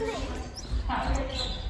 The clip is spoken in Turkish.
ね